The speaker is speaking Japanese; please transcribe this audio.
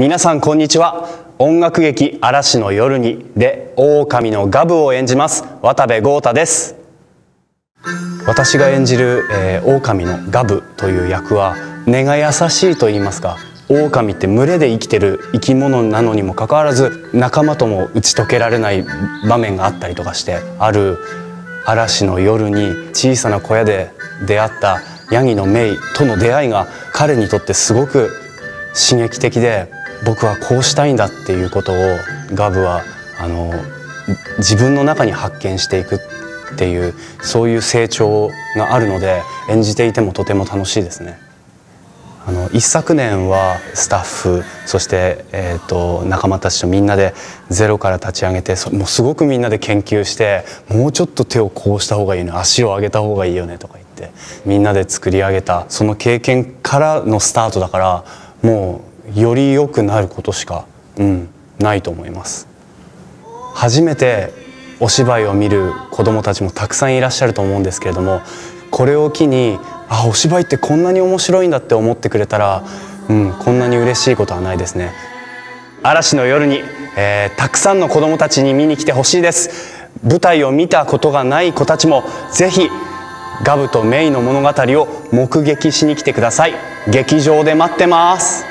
皆さんこんにちは。音楽劇嵐の夜にで狼のガブを演じます。渡部豪太です。私が演じる、えー、狼のガブという役は根が優しいと言いますか狼って群れで生きてる生き物なのにもかかわらず仲間とも打ち解けられない場面があったりとかしてある嵐の夜に小さな小屋で出会ったヤギのメイとの出会いが彼にとってすごく刺激的で僕はこうしたいんだっていうことをガブはあの自分の中に発見していくっていうそういう成長があるので演じていてもとても楽しいですね。あの一昨年はスタッフそして、えーと、仲間たちとみんなでゼロから立ち上げてもうすごくみんなで研究してもうちょっと手をこうした方がいいね足を上げた方がいいよねとか言ってみんなで作り上げたその経験からのスタートだからもうより良くなることしか、うん、ないと思います。初めてお芝居を見る子どもたちもたくさんいらっしゃると思うんですけれどもこれを機にあお芝居ってこんなに面白いんだって思ってくれたら、うん、こんなに嬉しいことはないですね。嵐の夜に、えー、たくさんの子どもたちに見に来てほしいです。舞台を見たことがない子たちもぜひガブとメイの物語を目撃しに来てください。劇場で待ってます。